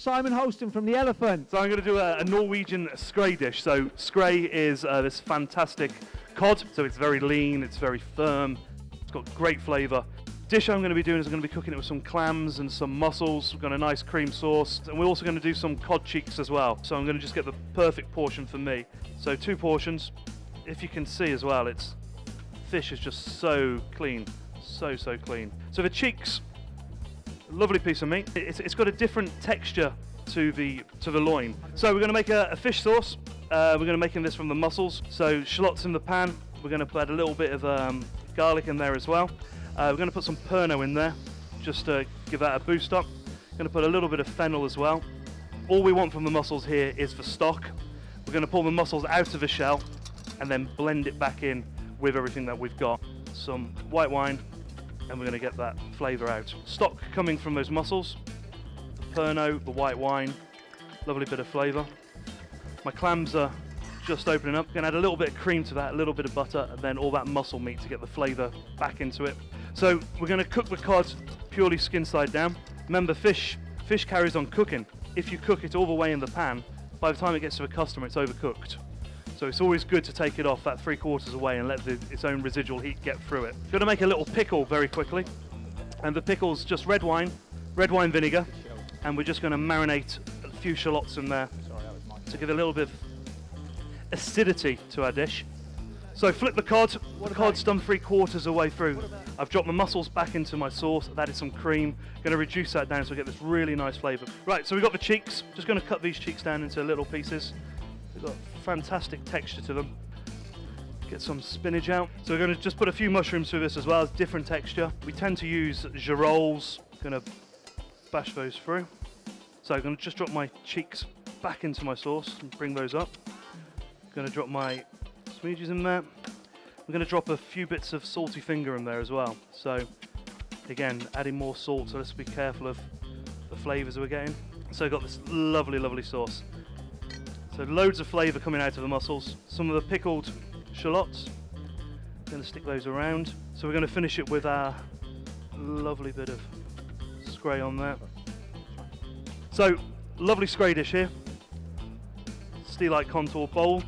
Simon Hulstone from The Elephant. So I'm going to do a, a Norwegian skrei dish. So skrei is uh, this fantastic cod. So it's very lean, it's very firm, it's got great flavour. Dish I'm going to be doing is I'm going to be cooking it with some clams and some mussels. We've got a nice cream sauce, and we're also going to do some cod cheeks as well. So I'm going to just get the perfect portion for me. So two portions. If you can see as well, it's fish is just so clean, so so clean. So the cheeks, lovely piece of meat. It's, it's got a different texture to the to the loin. So we're going to make a, a fish sauce. Uh, we're going to make this from the mussels. So shallots in the pan. We're going to put a little bit of um, garlic in there as well. Uh, we're going to put some Pernod in there, just to give that a boost up. Going to put a little bit of fennel as well. All we want from the mussels here is for stock. We're going to pull the mussels out of the shell and then blend it back in with everything that we've got. Some white wine, and we're going to get that flavour out. Stock coming from those mussels, the Pernod, the white wine, lovely bit of flavour. My clams are just opening up. Going to add a little bit of cream to that, a little bit of butter, and then all that mussel meat to get the flavour back into it. So we're going to cook the cod purely skin side down. Remember, fish fish carries on cooking. If you cook it all the way in the pan, by the time it gets to the customer, it's overcooked. So it's always good to take it off that three quarters away and let the, its own residual heat get through it. Going to make a little pickle very quickly. And the pickle's just red wine, red wine vinegar, and we're just going to marinate a few shallots in there to give a little bit of acidity to our dish. So flip the cod. The cod's done three quarters away through. I've dropped the mussels back into my sauce. I've added some cream. Going to reduce that down so I get this really nice flavour. Right, so we've got the cheeks. Just going to cut these cheeks down into little pieces. They've got fantastic texture to them. Get some spinach out. So we're going to just put a few mushrooms through this as well, different texture. We tend to use girolles. Going to bash those through. So I'm going to just drop my cheeks back into my sauce and bring those up. Going to drop my smoothies in there. I'm going to drop a few bits of salty finger in there as well. So again, adding more salt, so let's be careful of the flavours we're getting. So I've got this lovely, lovely sauce. So loads of flavour coming out of the mussels. Some of the pickled shallots. To stick those around. So we're going to finish it with our lovely bit of skrei on there. So lovely skrei dish here. Steelite contour bowl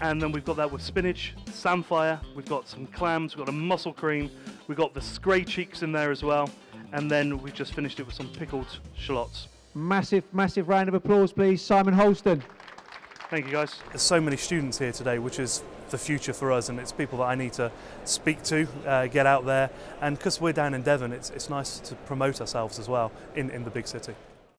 and then we've got that with spinach, samphire, we've got some clams, we've got a mussel cream, we've got the skrei cheeks in there as well, and then we've just finished it with some pickled shallots. Massive, massive round of applause, please. Simon Hulstone. Thank you, guys. There's so many students here today, which is the future for us, and it's people that I need to speak to, uh, get out there, and because we're down in Devon, it's, it's nice to promote ourselves as well in, in the big city.